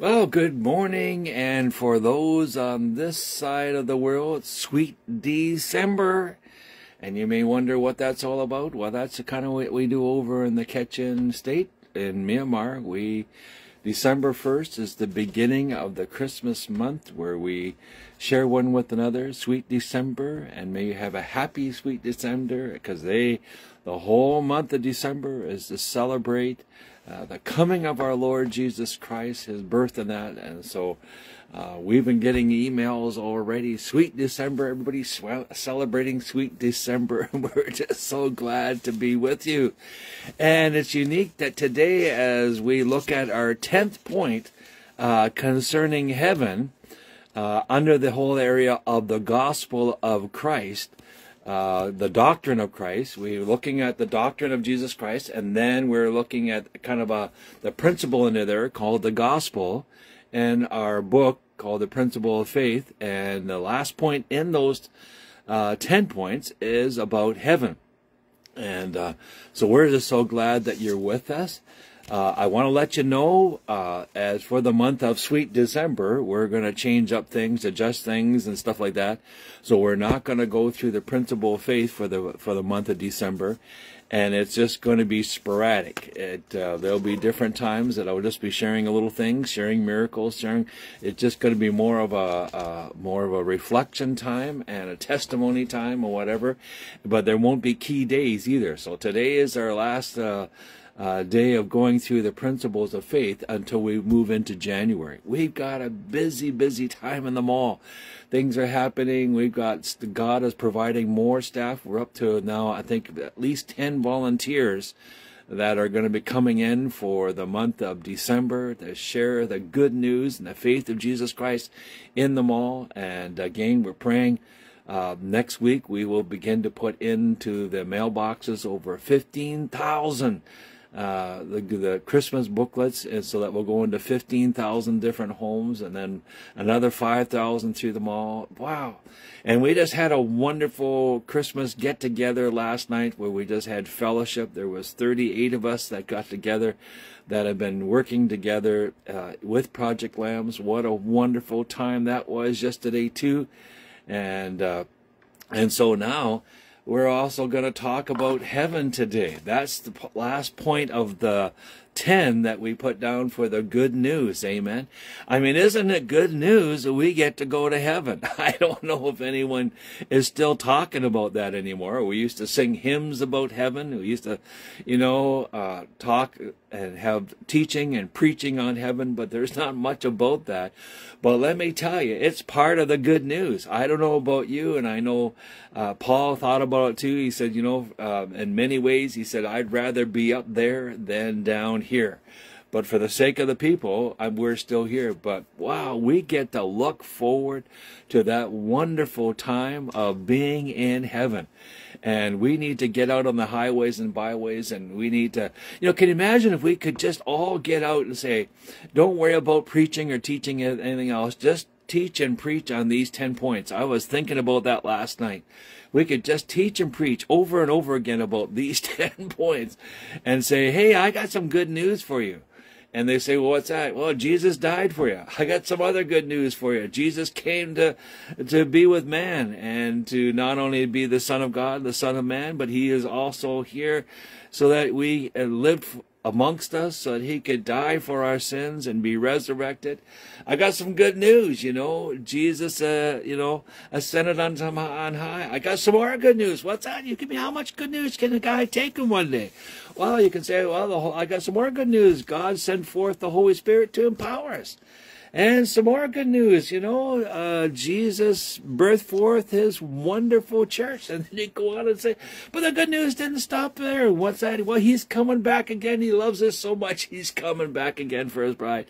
Well, good morning, and for those on this side of the world, sweet December. And you may wonder what that's all about. Well, that's the kind of what we do over in the Kachin state in Myanmar. We December 1st is the beginning of the Christmas month where we share one with another. Sweet December, and may you have a happy sweet December because they, the whole month of December is to celebrate uh, the coming of our Lord Jesus Christ, His birth and that. And so uh, we've been getting emails already. Sweet December, everybody celebrating Sweet December. We're just so glad to be with you. And it's unique that today, as we look at our 10th point uh, concerning heaven, uh, under the whole area of the gospel of Christ, uh, the doctrine of Christ. We're looking at the doctrine of Jesus Christ, and then we're looking at kind of a the principle in there called the gospel, and our book called the principle of faith. And the last point in those uh, ten points is about heaven. And uh, so we're just so glad that you're with us. Uh, I want to let you know, uh, as for the month of sweet December, we're going to change up things, adjust things, and stuff like that. So we're not going to go through the principle of faith for the for the month of December, and it's just going to be sporadic. It uh, there'll be different times that I'll just be sharing a little thing, sharing miracles, sharing. It's just going to be more of a uh, more of a reflection time and a testimony time or whatever. But there won't be key days either. So today is our last. Uh, day of going through the principles of faith until we move into January. We've got a busy, busy time in the mall. Things are happening. We've got God is providing more staff. We're up to now, I think, at least 10 volunteers that are going to be coming in for the month of December to share the good news and the faith of Jesus Christ in the mall. And again, we're praying. Uh, next week, we will begin to put into the mailboxes over 15,000 uh, the, the Christmas booklets, and so that will go into 15,000 different homes, and then another 5,000 through the mall. Wow! And we just had a wonderful Christmas get together last night where we just had fellowship. There was 38 of us that got together that have been working together uh, with Project Lambs. What a wonderful time that was yesterday too, and uh, and so now we're also going to talk about heaven today. That's the last point of the 10 that we put down for the good news. Amen. I mean, isn't it good news that we get to go to heaven? I don't know if anyone is still talking about that anymore. We used to sing hymns about heaven. We used to, you know, uh, talk and have teaching and preaching on heaven, but there's not much about that. But let me tell you, it's part of the good news. I don't know about you, and I know uh, Paul thought about it too. He said, you know, uh, in many ways, he said, I'd rather be up there than down here. But for the sake of the people, I'm, we're still here. But wow, we get to look forward to that wonderful time of being in heaven. And we need to get out on the highways and byways and we need to, you know, can you imagine if we could just all get out and say, don't worry about preaching or teaching anything else. Just teach and preach on these 10 points. I was thinking about that last night. We could just teach and preach over and over again about these 10 points and say, hey, I got some good news for you. And they say, well, what's that? Well, Jesus died for you. I got some other good news for you. Jesus came to, to be with man and to not only be the Son of God, the Son of Man, but he is also here so that we uh, live amongst us so that he could die for our sins and be resurrected. I got some good news, you know. Jesus, uh, you know, ascended on, on high. I got some more good news. What's that? You give me how much good news can a guy take in one day? Well, you can say, well, the whole, I got some more good news. God sent forth the Holy Spirit to empower us. And some more good news, you know, uh, Jesus birthed forth his wonderful church. And then he go on and say, but the good news didn't stop there. What's that? Well, he's coming back again. He loves us so much. He's coming back again for his bride.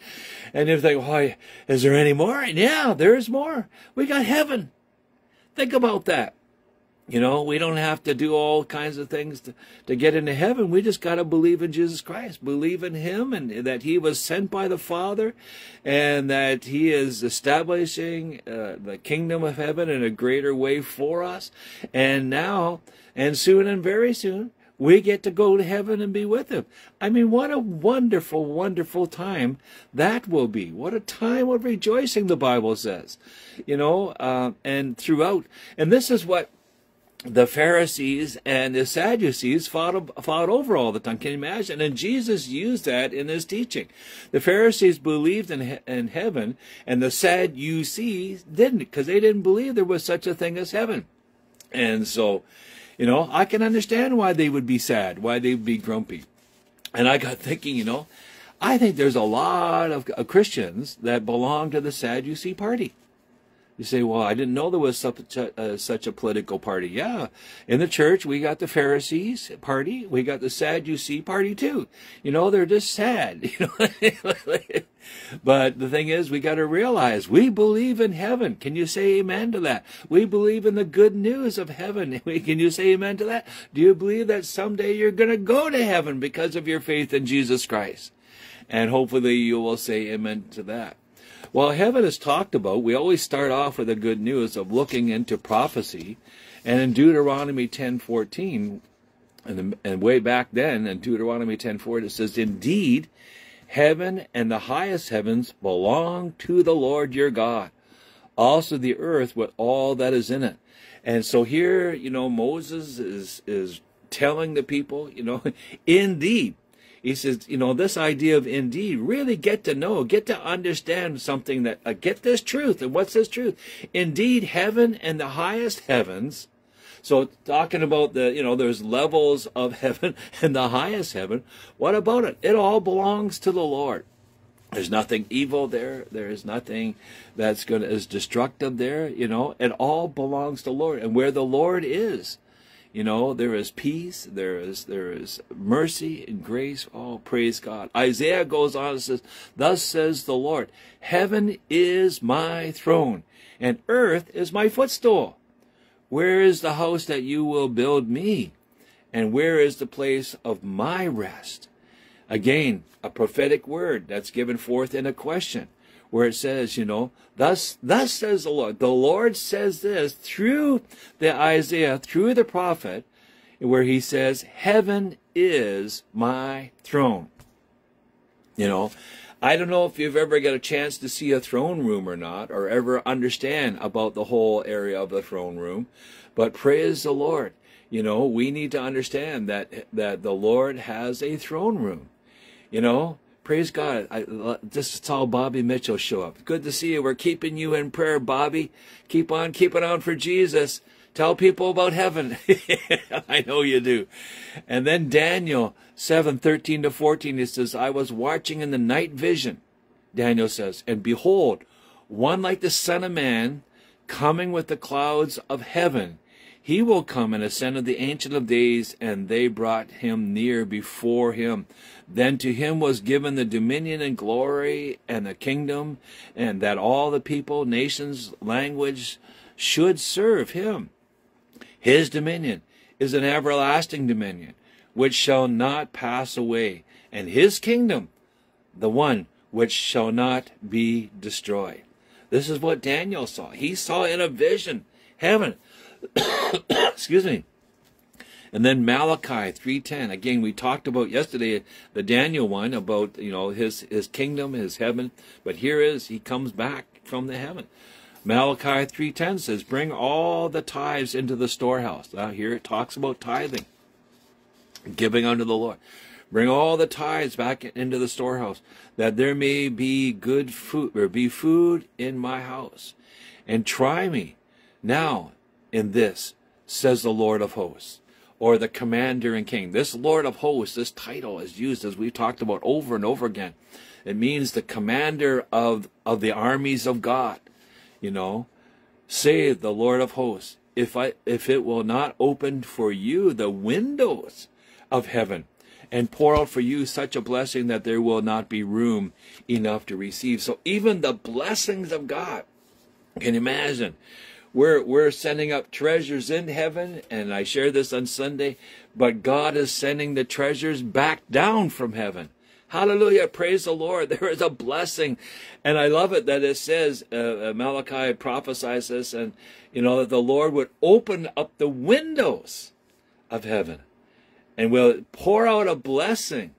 And you think, why, is there any more? And yeah, there's more. We got heaven. Think about that. You know, we don't have to do all kinds of things to, to get into heaven. We just got to believe in Jesus Christ, believe in Him, and that He was sent by the Father, and that He is establishing uh, the kingdom of heaven in a greater way for us. And now, and soon and very soon, we get to go to heaven and be with him. I mean, what a wonderful, wonderful time that will be. What a time of rejoicing, the Bible says. You know, uh, and throughout, and this is what the Pharisees and the Sadducees fought, fought over all the time. Can you imagine? And Jesus used that in his teaching. The Pharisees believed in, in heaven, and the Sadducees didn't, because they didn't believe there was such a thing as heaven. And so, you know, I can understand why they would be sad, why they would be grumpy. And I got thinking, you know, I think there's a lot of, of Christians that belong to the Sadducee party. You say, well, I didn't know there was such a, uh, such a political party. Yeah. In the church, we got the Pharisees party. We got the Sadducee party too. You know, they're just sad. You know? but the thing is, we got to realize we believe in heaven. Can you say amen to that? We believe in the good news of heaven. Can you say amen to that? Do you believe that someday you're going to go to heaven because of your faith in Jesus Christ? And hopefully you will say amen to that. Well, heaven is talked about. We always start off with the good news of looking into prophecy. And in Deuteronomy 10:14, and, and way back then in Deuteronomy 10:4 it says, "Indeed, heaven and the highest heavens belong to the Lord your God. Also the earth with all that is in it." And so here, you know, Moses is is telling the people, you know, indeed, he says, you know, this idea of indeed, really get to know, get to understand something that, uh, get this truth. And what's this truth? Indeed, heaven and the highest heavens. So talking about the, you know, there's levels of heaven and the highest heaven. What about it? It all belongs to the Lord. There's nothing evil there. There is nothing that's going to, is destructive there. You know, it all belongs to the Lord. And where the Lord is, you know, there is peace, there is there is mercy and grace. Oh, praise God. Isaiah goes on and says, Thus says the Lord, Heaven is my throne, and earth is my footstool. Where is the house that you will build me? And where is the place of my rest? Again, a prophetic word that's given forth in a question where it says, you know, thus, thus says the Lord. The Lord says this through the Isaiah, through the prophet, where he says, heaven is my throne. You know, I don't know if you've ever got a chance to see a throne room or not, or ever understand about the whole area of the throne room, but praise the Lord. You know, we need to understand that, that the Lord has a throne room. You know, praise God. I, uh, just saw Bobby Mitchell show up. Good to see you. We're keeping you in prayer, Bobby. Keep on keeping on for Jesus. Tell people about heaven. I know you do. And then Daniel 7, 13 to 14, it says, I was watching in the night vision, Daniel says, and behold, one like the Son of Man coming with the clouds of heaven. He will come and ascend of the Ancient of Days, and they brought him near before him. Then to him was given the dominion and glory and the kingdom, and that all the people, nations, language should serve him. His dominion is an everlasting dominion, which shall not pass away, and his kingdom, the one which shall not be destroyed. This is what Daniel saw. He saw in a vision heaven. Excuse me. And then Malachi 3:10. Again, we talked about yesterday the Daniel one about, you know, his his kingdom, his heaven, but here is he comes back from the heaven. Malachi 3:10 says, "Bring all the tithes into the storehouse." Now here it talks about tithing, giving unto the Lord. Bring all the tithes back into the storehouse, that there may be good food, or be food in my house. And try me now in this, says the Lord of hosts, or the commander and king. This Lord of hosts, this title is used as we've talked about over and over again. It means the commander of, of the armies of God. You know, say the Lord of hosts, if I if it will not open for you the windows of heaven and pour out for you such a blessing that there will not be room enough to receive. So even the blessings of God, can you imagine? We're we're sending up treasures in heaven, and I share this on Sunday, but God is sending the treasures back down from heaven. Hallelujah. Praise the Lord. There is a blessing. And I love it that it says, uh, Malachi prophesies this, and, you know, that the Lord would open up the windows of heaven and will pour out a blessing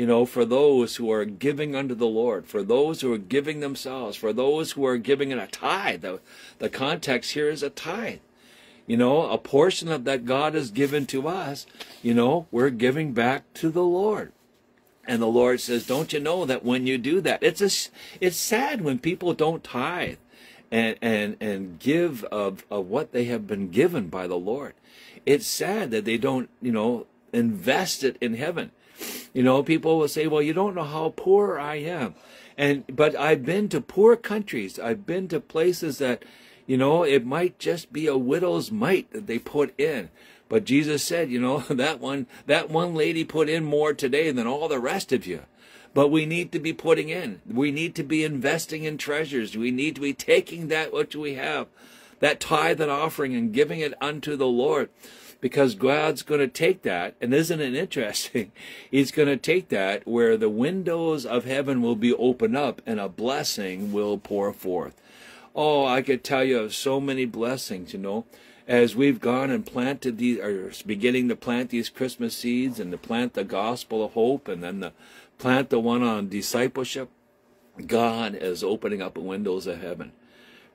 you know, for those who are giving unto the Lord, for those who are giving themselves, for those who are giving in a tithe. The, the context here is a tithe. You know, a portion of that God has given to us, you know, we're giving back to the Lord. And the Lord says, don't you know that when you do that, it's a, it's sad when people don't tithe and, and, and give of, of what they have been given by the Lord. It's sad that they don't, you know, invest it in heaven. You know, people will say, well, you don't know how poor I am. And, but I've been to poor countries. I've been to places that, you know, it might just be a widow's mite that they put in. But Jesus said, you know, that one, that one lady put in more today than all the rest of you. But we need to be putting in. We need to be investing in treasures. We need to be taking that which we have, that tithe and offering and giving it unto the Lord because God's going to take that, and isn't it interesting? He's going to take that where the windows of heaven will be opened up and a blessing will pour forth. Oh, I could tell you of so many blessings, you know, as we've gone and planted these, or beginning to plant these Christmas seeds and to plant the gospel of hope and then the plant the one on discipleship. God is opening up the windows of heaven.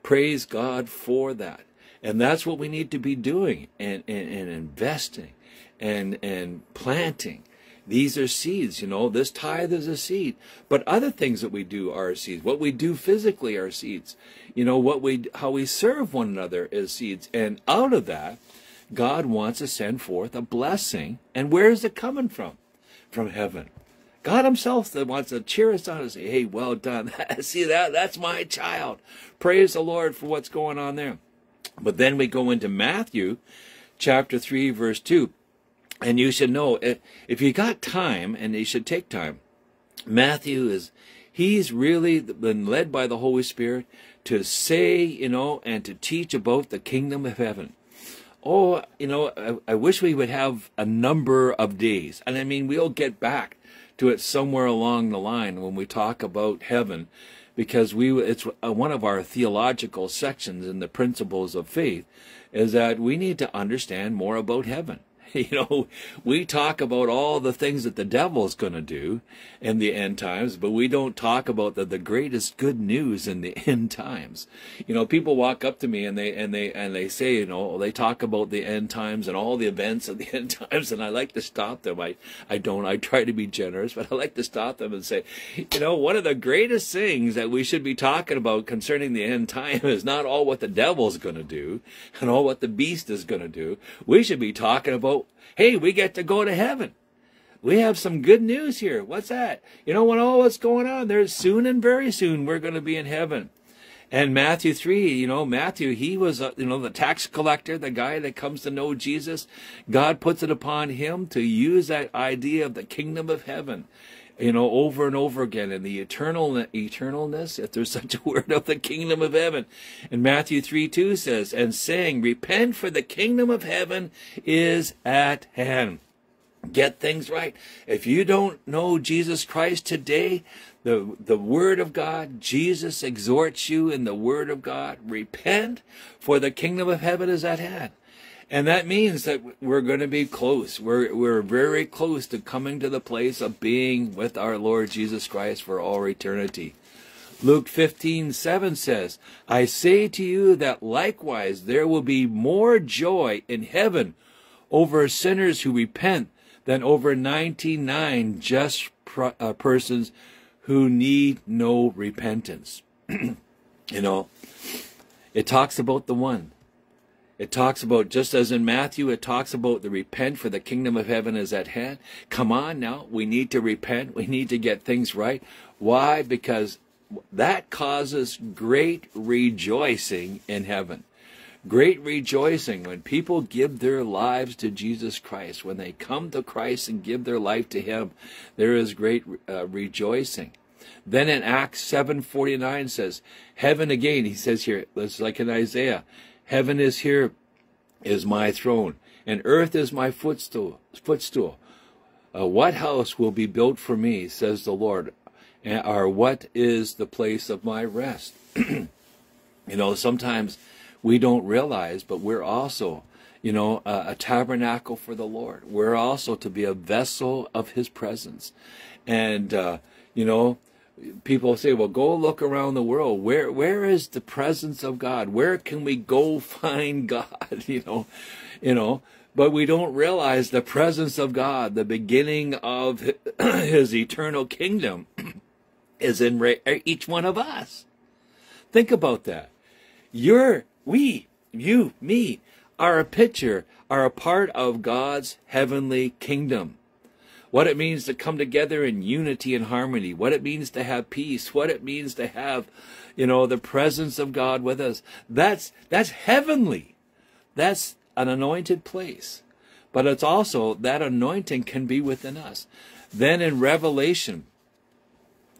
Praise God for that. And that's what we need to be doing and, and, and investing and, and planting. These are seeds, you know, this tithe is a seed. But other things that we do are seeds. What we do physically are seeds. You know, what we, how we serve one another is seeds. And out of that, God wants to send forth a blessing. And where is it coming from? From heaven. God Himself that wants to cheer us on and say, "Hey, well done. See that? That's my child. Praise the Lord for what's going on there." But then we go into Matthew chapter 3, verse 2. And you should know, eh, if you got time, and you should take time, Matthew is, he's really been led by the Holy Spirit to say, you know, and to teach about the kingdom of heaven. Oh, you know, I, I wish we would have a number of days. And I mean, we'll get back to it somewhere along the line when we talk about heaven because we it's uh, one of our theological sections in the principles of faith is that we need to understand more about heaven You know, we talk about all the things that the devil's going to do in the end times, but we don't talk about the, the greatest good news in the end times. You know, people walk up to me and they and they and they say, you know, they talk about the end times and all the events of the end times, and I like to stop them. I I don't. I try to be generous, but I like to stop them and say, you know, one of the greatest things that we should be talking about concerning the end time is not all what the devil's going to do and all what the beast is going to do. We should be talking about hey, we get to go to heaven. We have some good news here. What's that? You know what all what's going on? There's soon and very soon we're going to be in heaven. And Matthew 3, you know, Matthew, he was, uh, you know, the tax collector, the guy that comes to know Jesus. God puts it upon him to use that idea of the kingdom of heaven, you know, over and over again and the eternal, eternalness, if there's such a word of the kingdom of heaven. And Matthew 3, 2 says, and saying, repent for the kingdom of heaven is at hand. Get things right. If you don't know Jesus Christ today, the, the Word of God, Jesus exhorts you in the Word of God, repent, for the kingdom of heaven is at hand. And that means that we're going to be close. We're, we're very close to coming to the place of being with our Lord Jesus Christ for all eternity. Luke 15, 7 says, I say to you that likewise there will be more joy in heaven over sinners who repent than over 99 just uh, persons who need no repentance. you know, it talks about the one it talks about, just as in Matthew, it talks about the repent for the kingdom of heaven is at hand. Come on now, we need to repent. We need to get things right. Why? Because that causes great rejoicing in heaven. Great rejoicing when people give their lives to Jesus Christ. When they come to Christ and give their life to Him, there is great uh, rejoicing. Then in Acts 7:49 says, "Heaven again." He says here, it's like in Isaiah, Heaven is here, is my throne, and earth is my footstool. Footstool. Uh, what house will be built for me, says the Lord, or what is the place of my rest? you know, sometimes we don't realize, but we're also, you know, a, a tabernacle for the Lord. We're also to be a vessel of His presence. And, uh, you know, people say, well, go look around the world. Where, where is the presence of God? Where can we go find God? You know, you know, but we don't realize the presence of God, the beginning of his eternal kingdom is in er, each one of us. Think about that. You're, we, you, me, are a picture, are a part of God's heavenly kingdom. What it means to come together in unity and harmony, what it means to have peace, what it means to have, you know, the presence of God with us. That's, that's heavenly. That's an anointed place. But it's also that anointing can be within us. Then in Revelation,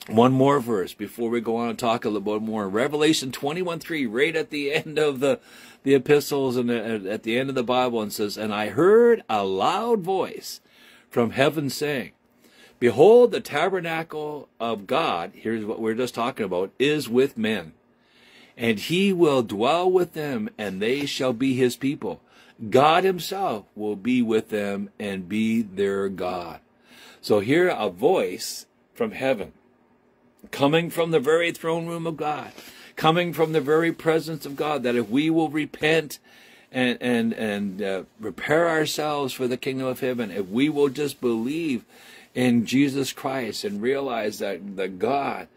one more verse before we go on and talk a little bit more. Revelation 21 3, right at the end of the, the epistles and uh, at the end of the Bible, and says, And I heard a loud voice from heaven saying, Behold, the tabernacle of God, here's what we're just talking about, is with men. And he will dwell with them, and they shall be his people. God Himself will be with them and be their God. So here a voice from heaven, coming from the very throne room of God, coming from the very presence of God, that if we will repent and and and uh, prepare ourselves for the kingdom of heaven, if we will just believe in Jesus Christ and realize that the God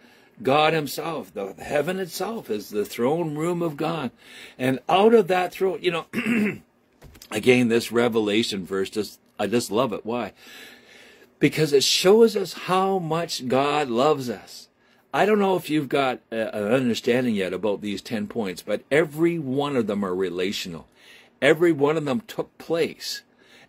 God Himself, the heaven itself, is the throne room of God. And out of that throne, you know, Again, this Revelation verse, just I just love it. Why? Because it shows us how much God loves us. I don't know if you've got an understanding yet about these 10 points, but every one of them are relational. Every one of them took place.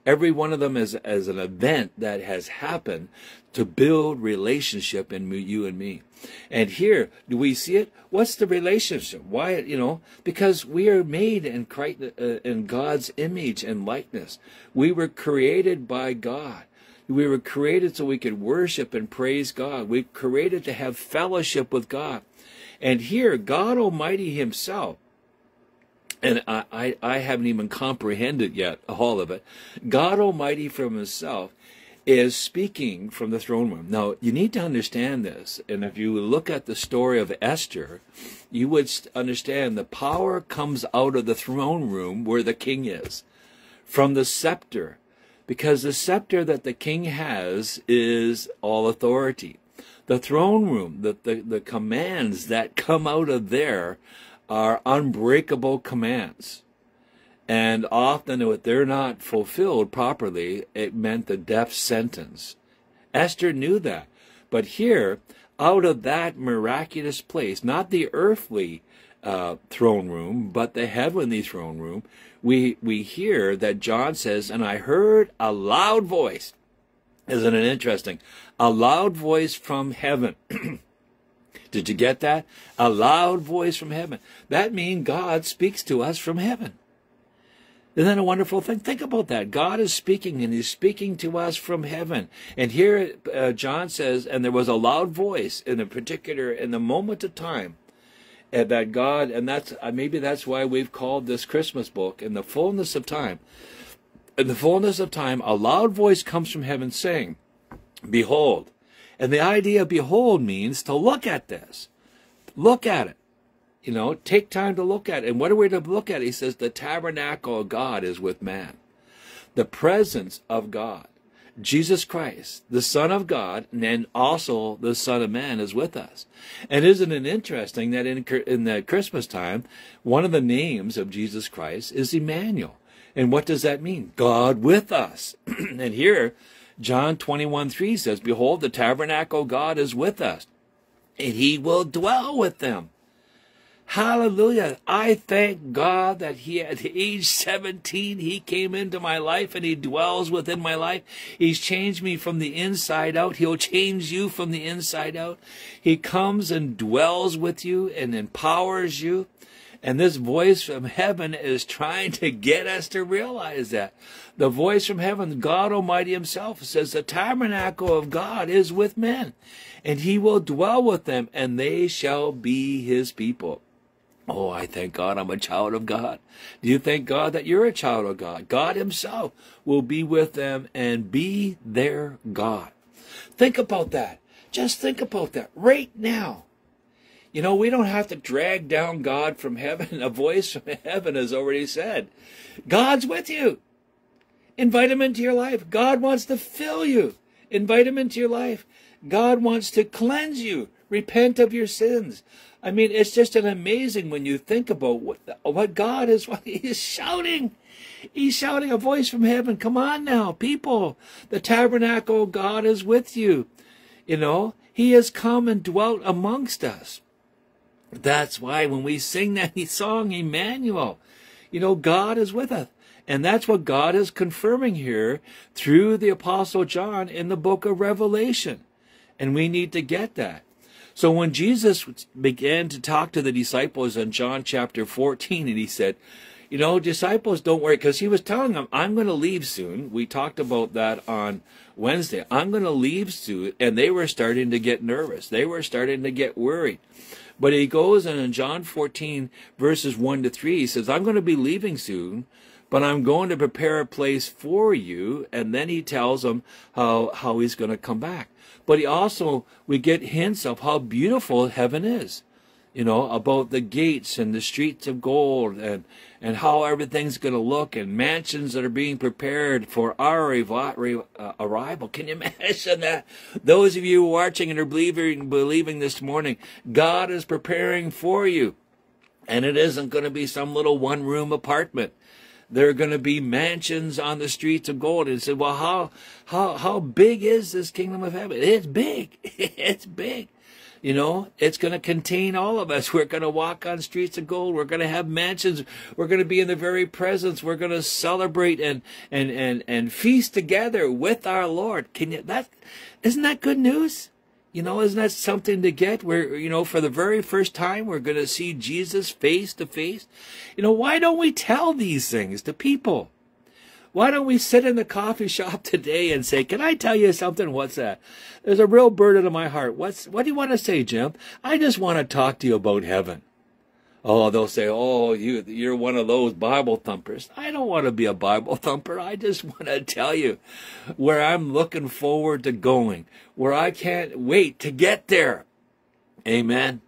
Every one of them is as an event that has happened to build relationship in you and me. And here, do we see it? What's the relationship? Why, you know, because we are made in Christ, uh, in God's image and likeness. We were created by God. We were created so we could worship and praise God. We were created to have fellowship with God. And here, God Almighty Himself, and I, I, I haven't even comprehended yet all of it. God Almighty from Himself is speaking from the throne room. Now, you need to understand this. And if you look at the story of Esther, you would understand the power comes out of the throne room where the king is, from the scepter. Because the scepter that the king has is all authority. The throne room, the, the, the commands that come out of there are unbreakable commands. And often, if they're not fulfilled properly, it meant the death sentence. Esther knew that. But here, out of that miraculous place, not the earthly uh, throne room, but the heavenly throne room, we, we hear that John says, And I heard a loud voice. Isn't it interesting? A loud voice from heaven. Did you get that? A loud voice from heaven. That means God speaks to us from heaven. Isn't that a wonderful thing? Think about that. God is speaking, and He's speaking to us from heaven. And here, uh, John says, and there was a loud voice in a particular, in the moment of time, uh, that God, and that's uh, maybe that's why we've called this Christmas book, in the fullness of time. In the fullness of time, a loud voice comes from heaven saying, Behold. And the idea of behold means to look at this. Look at it. You know, take time to look at it. And what are we to look at? He says the tabernacle of God is with man. The presence of God. Jesus Christ, the Son of God, and then also the Son of Man is with us. And isn't it interesting that in, in the Christmas time, one of the names of Jesus Christ is Emmanuel. And what does that mean? God with us. and here, John 21 3 says, Behold, the tabernacle God is with us, and he will dwell with them. Hallelujah. I thank God that he at age 17, he came into my life and he dwells within my life. He's changed me from the inside out. He'll change you from the inside out. He comes and dwells with you and empowers you. And this voice from heaven is trying to get us to realize that. The voice from heaven, God Almighty Himself, says the tabernacle of God is with men, and He will dwell with them, and they shall be His people. Oh, I thank God I'm a child of God. Do you thank God that you're a child of God? God Himself will be with them and be their God. Think about that. Just think about that right now. You know, we don't have to drag down God from heaven. A voice from heaven has already said, God's with you. Invite Him into your life. God wants to fill you. Invite Him into your life. God wants to cleanse you. Repent of your sins. I mean, it's just an amazing when you think about what, what God is, what He's shouting. He's shouting a voice from heaven. Come on now, people. The tabernacle God is with you. You know, He has come and dwelt amongst us. That's why when we sing that song, Emmanuel, you know, God is with us. And that's what God is confirming here through the Apostle John in the book of Revelation. And we need to get that. So when Jesus began to talk to the disciples in John chapter 14, and he said, you know, disciples, don't worry, because he was telling them, I'm going to leave soon. We talked about that on Wednesday. I'm going to leave soon. And they were starting to get nervous. They were starting to get worried. But he goes and in John 14, verses 1 to 3, he says, I'm going to be leaving soon, but I'm going to prepare a place for you. And then he tells them how, how he's going to come back. But he also, we get hints of how beautiful heaven is, you know, about the gates and the streets of gold and, and how everything's going to look and mansions that are being prepared for our uh, arrival. Can you imagine that? Those of you watching and are believing, believing this morning, God is preparing for you. And it isn't going to be some little one room apartment there are going to be mansions on the streets of gold. And said, well, how, how, how big is this kingdom of heaven? It's big. it's big. You know, it's going to contain all of us. We're going to walk on streets of gold. We're going to have mansions. We're going to be in the very presence. We're going to celebrate and, and, and, and feast together with our Lord. Can you, that, isn't that good news? You know, isn't that something to get where, you know, for the very first time, we're going to see Jesus face to face? You know, why don't we tell these things to people? Why don't we sit in the coffee shop today and say, can I tell you something? What's that? There's a real burden in my heart. What's, what do you want to say, Jim? I just want to talk to you about heaven. Oh, they'll say, "Oh, you you're one of those Bible thumpers." I don't want to be a Bible thumper. I just want to tell you where I'm looking forward to going, where I can't wait to get there. Amen.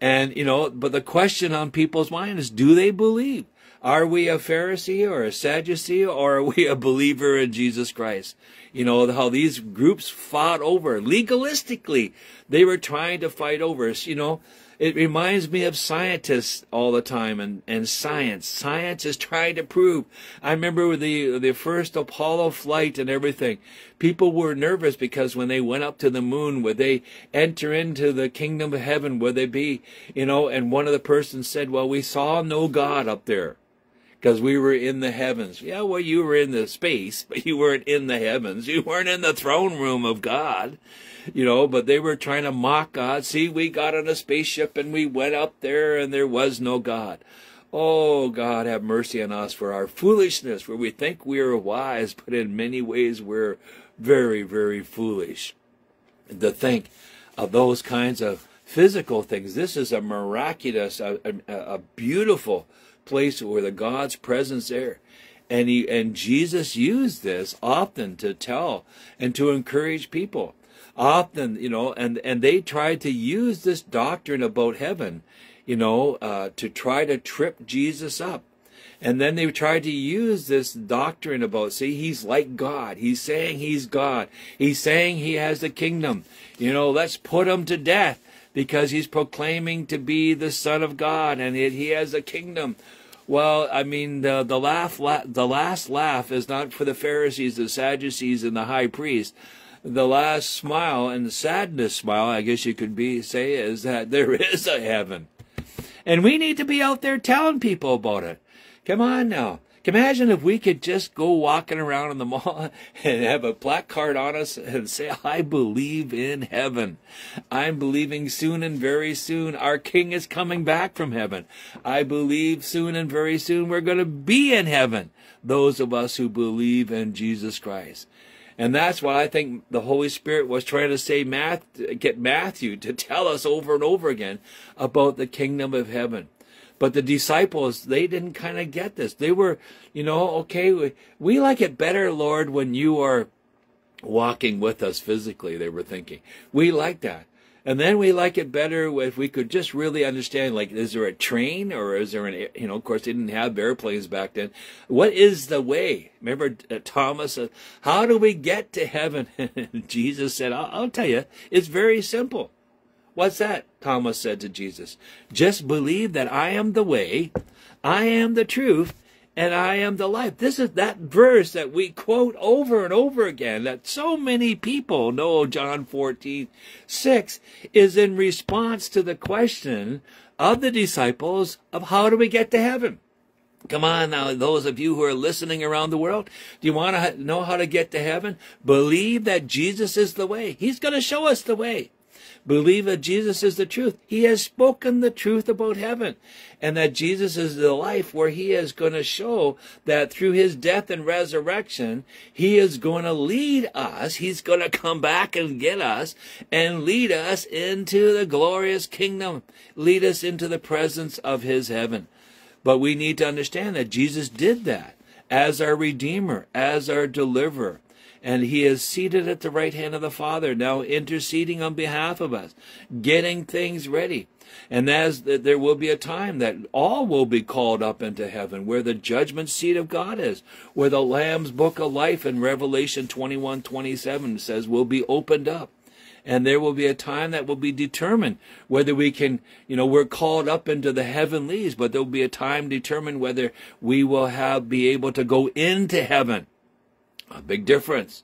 And you know, but the question on people's mind is, do they believe? Are we a Pharisee or a Sadducee or are we a believer in Jesus Christ? You know, how these groups fought over legalistically. They were trying to fight over us, you know. It reminds me of scientists all the time and, and science. Science is trying to prove. I remember the, the first Apollo flight and everything. People were nervous because when they went up to the moon, would they enter into the kingdom of heaven? Would they be, you know, and one of the persons said, well, we saw no God up there because we were in the heavens. Yeah, well, you were in the space, but you weren't in the heavens. You weren't in the throne room of God you know, but they were trying to mock God. See, we got on a spaceship and we went up there and there was no God. Oh, God, have mercy on us for our foolishness, where we think we are wise, but in many ways we're very, very foolish. To think of those kinds of physical things. This is a miraculous, a, a, a beautiful place where the God's presence there. And he and Jesus used this often to tell and to encourage people often, you know, and, and they tried to use this doctrine about heaven, you know, uh, to try to trip Jesus up. And then they tried to use this doctrine about, see, he's like God. He's saying he's God. He's saying he has the kingdom. You know, let's put him to death because he's proclaiming to be the Son of God and he has a kingdom. Well, I mean, the the laugh, la- the last laugh is not for the Pharisees, the Sadducees, and the high priest the last smile and the sadness smile, I guess you could be say, is that there is a heaven. And we need to be out there telling people about it. Come on now. Imagine if we could just go walking around in the mall and have a black card on us and say, I believe in heaven. I'm believing soon and very soon our King is coming back from heaven. I believe soon and very soon we're going to be in heaven. Those of us who believe in Jesus Christ. And that's what I think the Holy Spirit was trying to say, Matt, get Matthew to tell us over and over again about the kingdom of heaven. But the disciples, they didn't kind of get this. They were, you know, okay, we, we like it better, Lord, when you are walking with us physically, they were thinking. We like that. And then we like it better if we could just really understand, like, is there a train or is there an, you know, of course they didn't have airplanes back then. What is the way? Remember uh, Thomas, uh, how do we get to heaven? Jesus said, I'll, I'll tell you, it's very simple. What's that? Thomas said to Jesus. Just believe that I am the way, I am the truth, and I am the life. This is that verse that we quote over and over again that so many people know John 14, 6 is in response to the question of the disciples of how do we get to heaven? Come on now, those of you who are listening around the world, do you want to know how to get to heaven? Believe that Jesus is the way. He's going to show us the way. Believe that Jesus is the truth. He has spoken the truth about heaven and that Jesus is the life where he is going to show that through his death and resurrection, he is going to lead us. He's going to come back and get us and lead us into the glorious kingdom, lead us into the presence of his heaven. But we need to understand that Jesus did that as our Redeemer, as our deliverer and he is seated at the right hand of the Father, now interceding on behalf of us, getting things ready. And as there will be a time that all will be called up into heaven, where the judgment seat of God is, where the Lamb's book of life in Revelation 21, 27 says will be opened up. And there will be a time that will be determined whether we can, you know, we're called up into the heavenlies, but there will be a time determined whether we will have, be able to go into heaven. A big difference.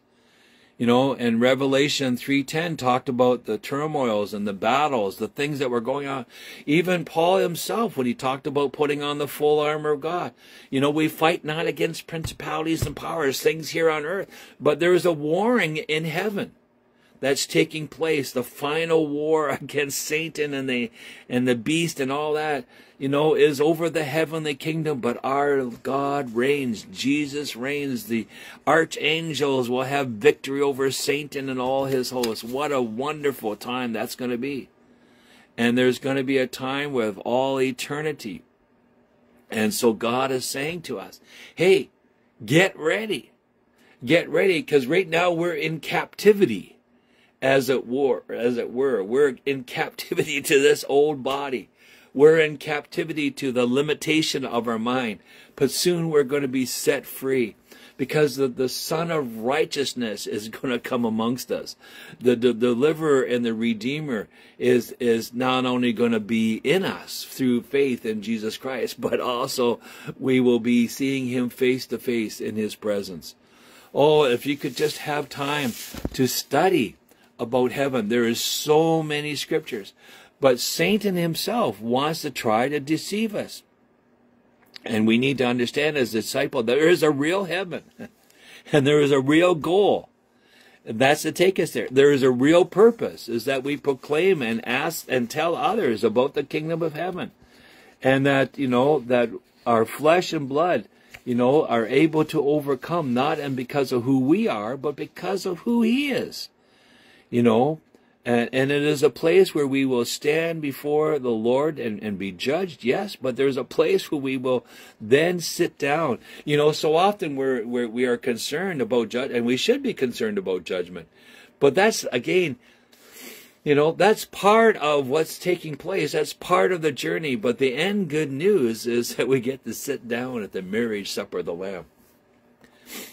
You know, and Revelation 3:10 talked about the turmoils and the battles, the things that were going on. Even Paul himself when he talked about putting on the full armor of God. You know, we fight not against principalities and powers, things here on earth, but there is a warring in heaven that's taking place, the final war against Satan and the and the beast and all that, you know, is over the heavenly kingdom, but our God reigns. Jesus reigns. The archangels will have victory over Satan and all his hosts. What a wonderful time that's going to be. And there's going to be a time with all eternity. And so God is saying to us, hey, get ready. Get ready because right now we're in captivity as it were, as it were. We're in captivity to this old body. We're in captivity to the limitation of our mind. But soon we're going to be set free because the, the Son of Righteousness is going to come amongst us. The, the deliverer and the redeemer is, is not only going to be in us through faith in Jesus Christ, but also we will be seeing him face to face in his presence. Oh, if you could just have time to study about heaven. There is so many scriptures. But Satan himself wants to try to deceive us. And we need to understand as disciple, there is a real heaven. And there is a real goal. And that's to take us there. There is a real purpose, is that we proclaim and ask and tell others about the kingdom of heaven. And that, you know, that our flesh and blood, you know, are able to overcome, not and because of who we are, but because of who he is you know, and, and it is a place where we will stand before the Lord and, and be judged, yes, but there's a place where we will then sit down. You know, so often we're, we're we are concerned about judgment, and we should be concerned about judgment. But that's again, you know, that's part of what's taking place. That's part of the journey. But the end good news is that we get to sit down at the marriage supper of the Lamb.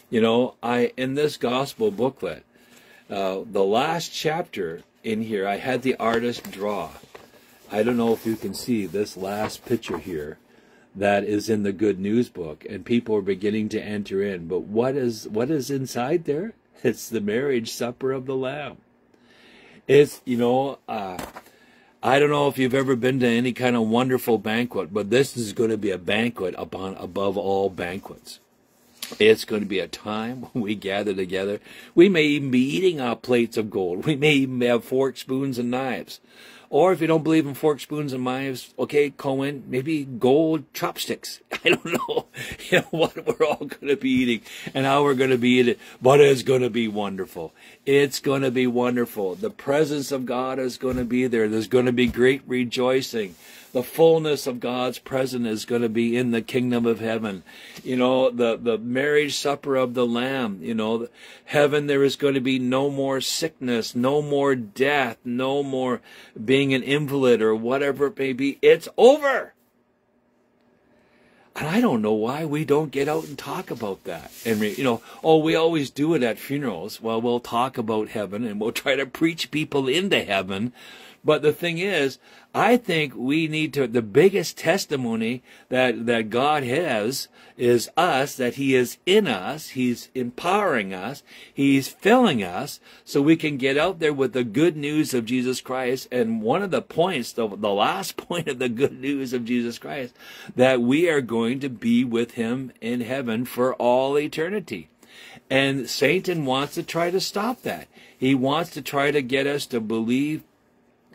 You know, I in this gospel booklet, uh, the last chapter in here, I had the artist draw. I don't know if you can see this last picture here that is in the Good News book, and people are beginning to enter in. But what is what is inside there? It's the marriage supper of the Lamb. It's you know, uh, I don't know if you've ever been to any kind of wonderful banquet, but this is going to be a banquet upon above all banquets. It's going to be a time when we gather together. We may even be eating our plates of gold. We may even have forks, spoons, and knives. Or if you don't believe in forks, spoons, and knives, okay, Cohen, maybe gold chopsticks. I don't know, you know what we're all going to be eating and how we're going to be eating, but it's going to be wonderful. It's going to be wonderful. The presence of God is going to be there. There's going to be great rejoicing. The fullness of God's presence is going to be in the kingdom of heaven. You know, the, the marriage supper of the Lamb, you know, heaven there is going to be no more sickness, no more death, no more being an invalid or whatever it may be. It's over. And I don't know why we don't get out and talk about that. And, you know, oh, we always do it at funerals. Well, we'll talk about heaven and we'll try to preach people into heaven. But the thing is, I think we need to, the biggest testimony that, that God has is us, that He is in us, He's empowering us, He's filling us, so we can get out there with the good news of Jesus Christ. And one of the points, the, the last point of the good news of Jesus Christ, that we are going to be with Him in heaven for all eternity. And Satan wants to try to stop that. He wants to try to get us to believe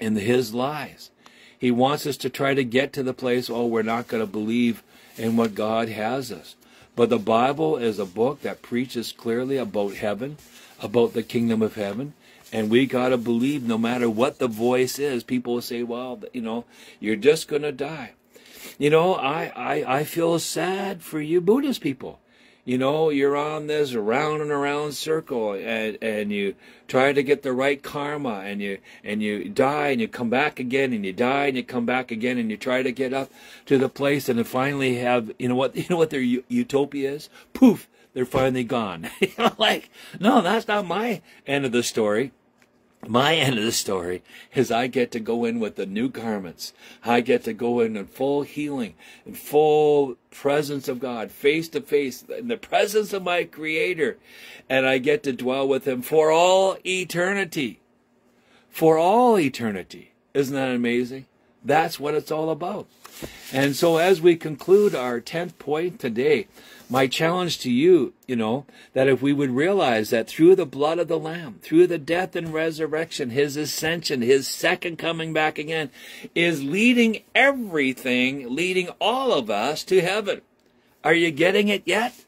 in his lies. He wants us to try to get to the place, oh, we're not going to believe in what God has us. But the Bible is a book that preaches clearly about heaven, about the kingdom of heaven. And we got to believe no matter what the voice is. People will say, well, you know, you're just going to die. You know, I, I, I feel sad for you Buddhist people you know, you're on this round and around circle and, and you try to get the right karma and you, and you die and you come back again and you die and you come back again and you try to get up to the place and then finally have, you know what, you know what their utopia is? Poof, they're finally gone. like, no, that's not my end of the story my end of the story is I get to go in with the new garments. I get to go in in full healing, in full presence of God, face to face, in the presence of my Creator. And I get to dwell with Him for all eternity. For all eternity. Isn't that amazing? That's what it's all about. And so as we conclude our 10th point today, my challenge to you, you know, that if we would realize that through the blood of the Lamb, through the death and resurrection, His ascension, His second coming back again, is leading everything, leading all of us to heaven. Are you getting it yet?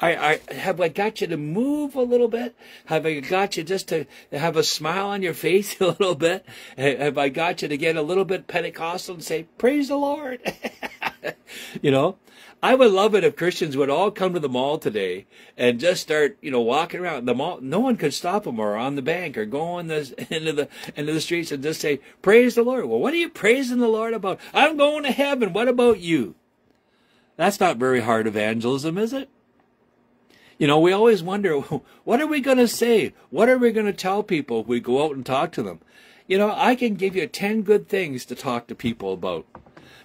I, I have I got you to move a little bit? Have I got you just to have a smile on your face a little bit? Have I got you to get a little bit Pentecostal and say, "Praise the Lord"? you know, I would love it if Christians would all come to the mall today and just start, you know, walking around the mall. No one could stop them or on the bank or going the, into the, into the streets and just say, praise the Lord. Well, what are you praising the Lord about? I'm going to heaven. What about you? That's not very hard evangelism, is it? You know, we always wonder, what are we going to say? What are we going to tell people if we go out and talk to them? You know, I can give you 10 good things to talk to people about.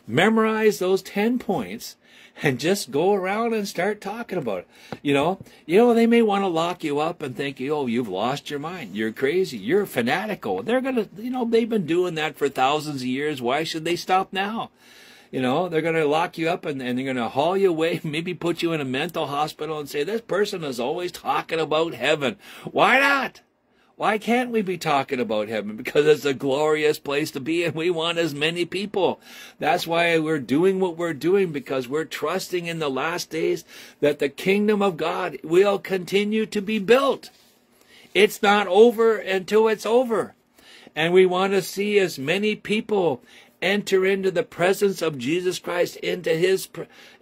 Memorize those 10 points and just go around and start talking about it. You know, you know, they may want to lock you up and think, oh, you've lost your mind. You're crazy. You're fanatical. They're going to, you know, they've been doing that for thousands of years. Why should they stop now? You know, they're going to lock you up and, and they're going to haul you away, maybe put you in a mental hospital and say, this person is always talking about heaven. Why not? Why can't we be talking about heaven? Because it's a glorious place to be and we want as many people. That's why we're doing what we're doing because we're trusting in the last days that the kingdom of God will continue to be built. It's not over until it's over. And we want to see as many people enter into the presence of Jesus Christ, into his,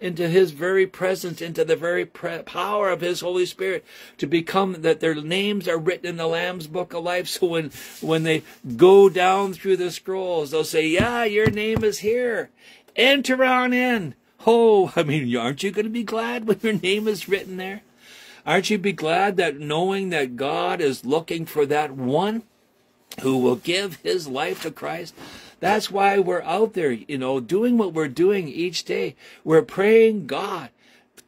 into his very presence, into the very pre- power of his Holy Spirit to become that their names are written in the Lamb's book of life. So when, when they go down through the scrolls, they'll say, yeah, your name is here. Enter on in. Oh, I mean, aren't you going to be glad when your name is written there? Aren't you be glad that knowing that God is looking for that one who will give his life to Christ? That's why we're out there, you know, doing what we're doing each day. We're praying, God,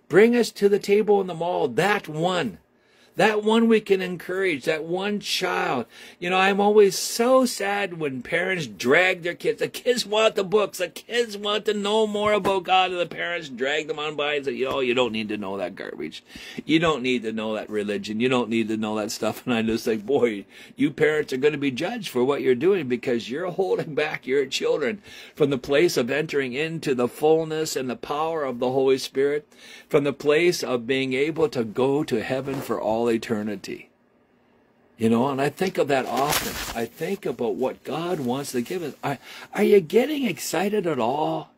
bring us to the table in the mall, that one that one we can encourage, that one child. You know, I'm always so sad when parents drag their kids. The kids want the books. The kids want to know more about God, and the parents drag them on by and say, "Oh, you don't need to know that garbage. You don't need to know that religion. You don't need to know that stuff." And I just think, boy, you parents are going to be judged for what you're doing because you're holding back your children from the place of entering into the fullness and the power of the Holy Spirit, from the place of being able to go to heaven for all eternity. You know, and I think of that often. I think about what God wants to give us. Are, are you getting excited at all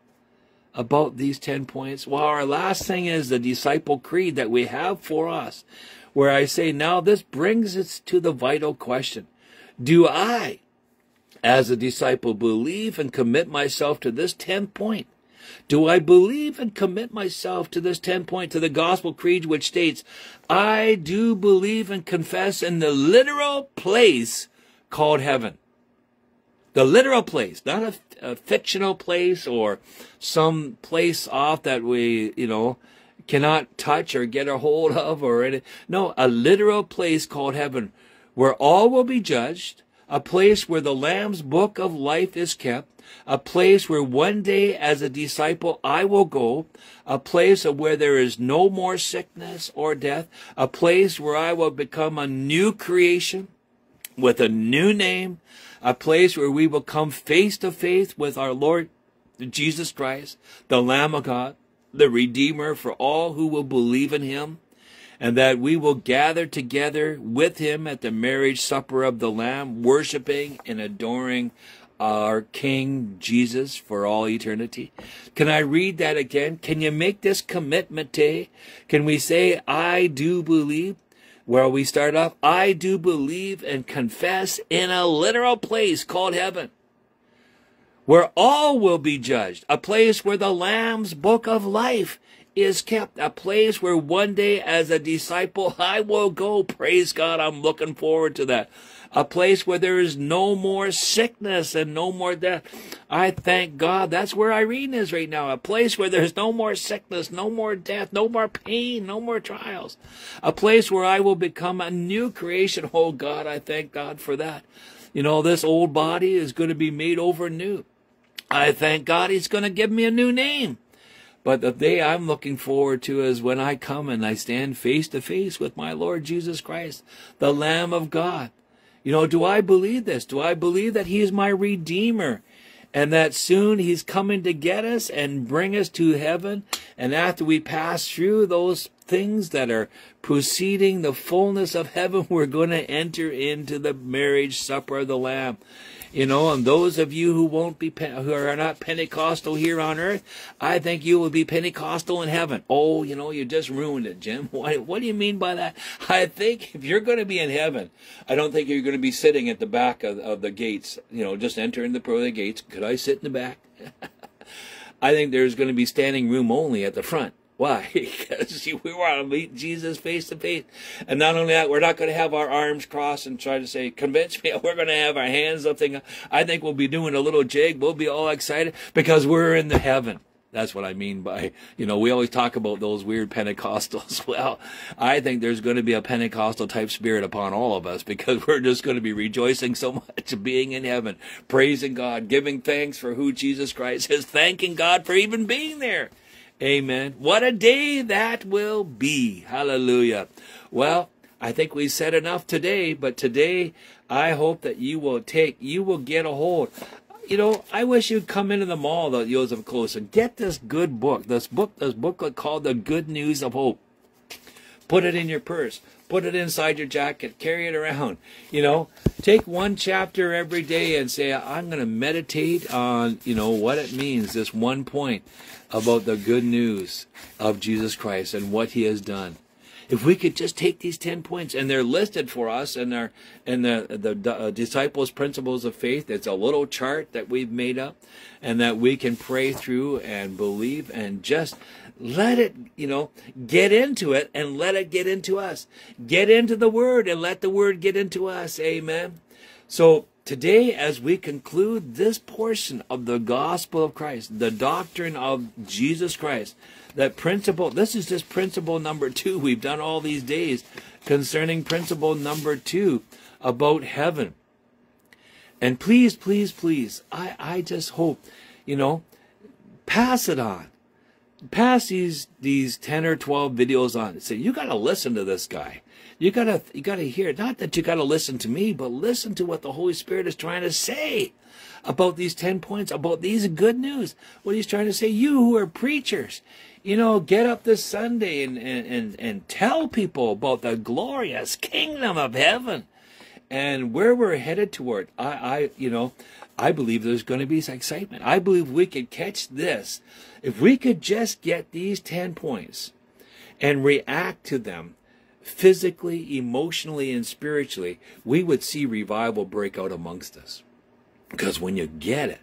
about these 10 points? Well, our last thing is the disciple creed that we have for us, where I say, now this brings us to the vital question. Do I, as a disciple, believe and commit myself to this 10 point? Do I believe and commit myself to this 10 point to the gospel creed which states, I do believe and confess in the literal place called heaven. The literal place, not a, a fictional place or some place off that we, you know, cannot touch or get a hold of or any. No, a literal place called heaven where all will be judged, a place where the Lamb's book of life is kept, a place where one day as a disciple I will go, a place where there is no more sickness or death, a place where I will become a new creation with a new name, a place where we will come face to face with our Lord Jesus Christ, the Lamb of God, the Redeemer for all who will believe in him, and that we will gather together with him at the marriage supper of the Lamb, worshiping and adoring our King Jesus for all eternity. Can I read that again? Can you make this commitment today? Can we say, I do believe? Where we start off, I do believe and confess in a literal place called heaven, where all will be judged, a place where the Lamb's book of life is kept, a place where one day as a disciple I will go. Praise God, I'm looking forward to that a place where there is no more sickness and no more death. I thank God that's where Irene is right now. A place where there's no more sickness, no more death, no more pain, no more trials. A place where I will become a new creation. Oh God, I thank God for that. You know, this old body is going to be made over new. I thank God He's going to give me a new name. But the day I'm looking forward to is when I come and I stand face to face with my Lord Jesus Christ, the Lamb of God. You know, do I believe this? Do I believe that He is my Redeemer? And that soon He's coming to get us and bring us to heaven. And after we pass through those things that are preceding the fullness of heaven, we're going to enter into the marriage supper of the Lamb. You know, and those of you who won't be, who are not Pentecostal here on earth, I think you will be Pentecostal in heaven. Oh, you know, you just ruined it, Jim. What, what do you mean by that? I think if you're going to be in heaven, I don't think you're going to be sitting at the back of, of the gates, you know, just entering the pearly gates. Could I sit in the back? I think there's going to be standing room only at the front. Why? because we want to meet Jesus face to face. And not only that, we're not going to have our arms crossed and try to say, convince me. We're going to have our hands lifting. I think we'll be doing a little jig. We'll be all excited because we're in the heaven. That's what I mean by, you know, we always talk about those weird Pentecostals. Well, I think there's going to be a Pentecostal type spirit upon all of us because we're just going to be rejoicing so much being in heaven, praising God, giving thanks for who Jesus Christ is, thanking God for even being there. Amen. What a day that will be. Hallelujah. Well, I think we said enough today, but today I hope that you will take, you will get a hold. You know, I wish you'd come into the mall, the Joseph Close, and get this good book, this book, this booklet called The Good News of Hope. Put it in your purse. Put it inside your jacket. Carry it around. You know, take one chapter every day and say, I'm going to meditate on, you know, what it means, this one point about the good news of Jesus Christ and what he has done. If we could just take these 10 points and they're listed for us in our in the the uh, disciples principles of faith, it's a little chart that we've made up and that we can pray through and believe and just let it, you know, get into it and let it get into us. Get into the word and let the word get into us. Amen. So Today, as we conclude this portion of the gospel of Christ, the doctrine of Jesus Christ, that principle, this is just principle number two we've done all these days concerning principle number two about heaven. And please, please, please, I, I just hope, you know, pass it on. Pass these, these 10 or 12 videos on. Say, you got to listen to this guy. You gotta, you gotta hear, not that you gotta listen to me, but listen to what the Holy Spirit is trying to say about these 10 points, about these good news. What he's trying to say, you who are preachers, you know, get up this Sunday and, and, and, and tell people about the glorious kingdom of heaven and where we're headed toward. I, I you know, I believe there's going to be excitement. I believe we could catch this if we could just get these 10 points and react to them physically, emotionally, and spiritually, we would see revival break out amongst us. Because when you get it,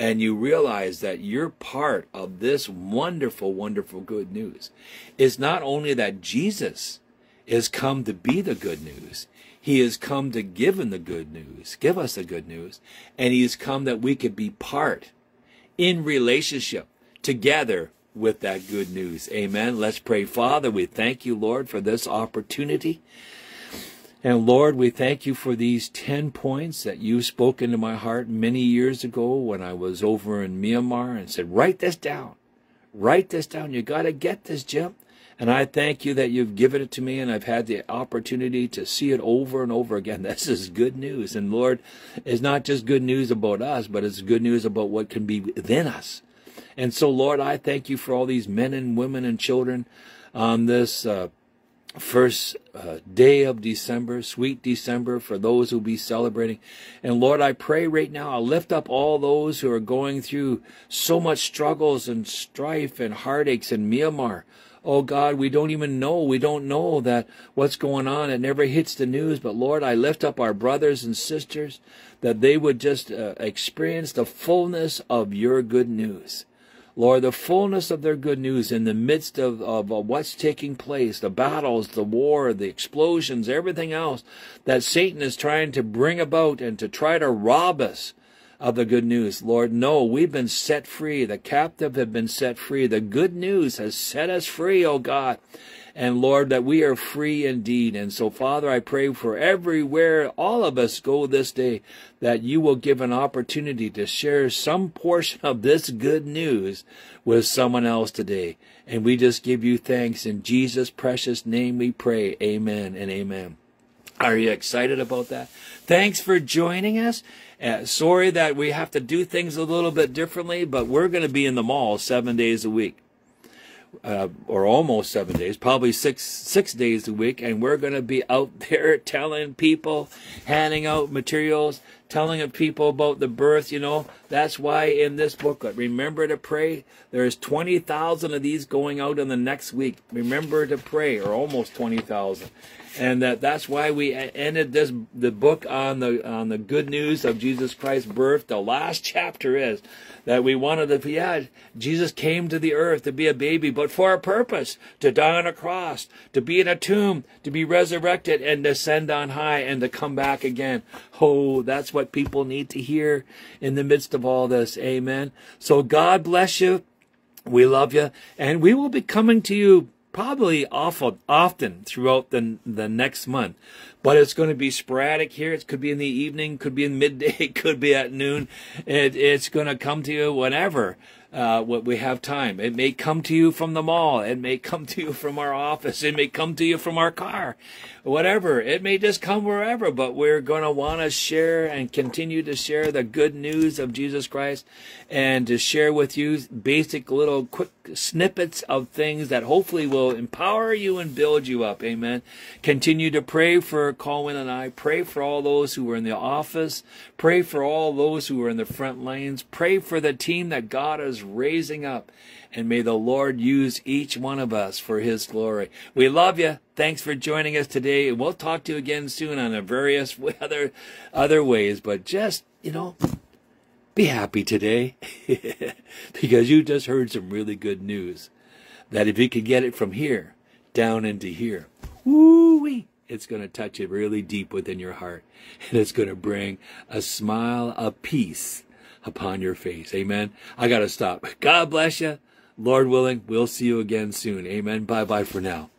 and you realize that you're part of this wonderful, wonderful good news, is not only that Jesus is come to be the good news, he has come to give in the good news, give us the good news, and he has come that we could be part in relationship together with that good news. Amen. Let's pray. Father, we thank you, Lord, for this opportunity. And Lord, we thank you for these 10 points that you spoke into my heart many years ago when I was over in Myanmar and said, write this down. Write this down. You got to get this, Jim. And I thank you that you've given it to me and I've had the opportunity to see it over and over again. This is good news. And Lord, it's not just good news about us, but it's good news about what can be within us. And so, Lord, I thank you for all these men and women and children on this uh, first uh, day of December, sweet December, for those who will be celebrating. And Lord, I pray right now, I lift up all those who are going through so much struggles and strife and heartaches in Myanmar. Oh God, we don't even know. We don't know that what's going on. It never hits the news. But Lord, I lift up our brothers and sisters that they would just uh, experience the fullness of your good news. Lord, the fullness of their good news in the midst of, of, what's taking place, the battles, the war, the explosions, everything else that Satan is trying to bring about and to try to rob us of the good news. Lord, no, we've been set free. The captive have been set free. The good news has set us free, O oh God. And Lord, that we are free indeed. And so, Father, I pray for everywhere all of us go this day, that you will give an opportunity to share some portion of this good news with someone else today. And we just give you thanks in Jesus' precious name we pray. Amen and amen. Are you excited about that? Thanks for joining us. Uh, sorry that we have to do things a little bit differently, but we're going to be in the mall seven days a week uh, or almost seven days, probably six six days a week, and we're going to be out there telling people, handing out materials, telling of people about the birth. You know, that's why in this booklet, remember to pray. There's twenty thousand of these going out in the next week. Remember to pray, or almost twenty thousand and that that's why we ended this the book on the on the good news of Jesus Christ's birth. The last chapter is that we wanted to yeah Jesus came to the earth to be a baby, but for a purpose to die on a cross, to be in a tomb, to be resurrected and descend on high and to come back again. Oh, that's what people need to hear in the midst of all this. Amen. So God bless you. We love you, and we will be coming to you probably awful often throughout the the next month. But it's going to be sporadic here. It could be in the evening, could be in midday, could be at noon. It, it's going to come to you whenever uh, what we have time. It may come to you from the mall. It may come to you from our office. It may come to you from our car. Whatever. It may just come wherever, but we're going to want to share and continue to share the good news of Jesus Christ and to share with you basic little quick snippets of things that hopefully will empower you and build you up. Amen. Continue to pray for Colin and I. Pray for all those who are in the office. Pray for all those who are in the front lanes. Pray for the team that God has raising up. And may the Lord use each one of us for his glory. We love you. Thanks for joining us today. And we'll talk to you again soon on a various other, other ways. But just, you know, be happy today because you just heard some really good news. That if you could get it from here down into here, woo-wee it's going to touch it really deep within your heart. And it's going to bring a smile of peace upon your face. Amen. I got to stop. God bless you. Lord willing, we'll see you again soon. Amen. Bye bye for now.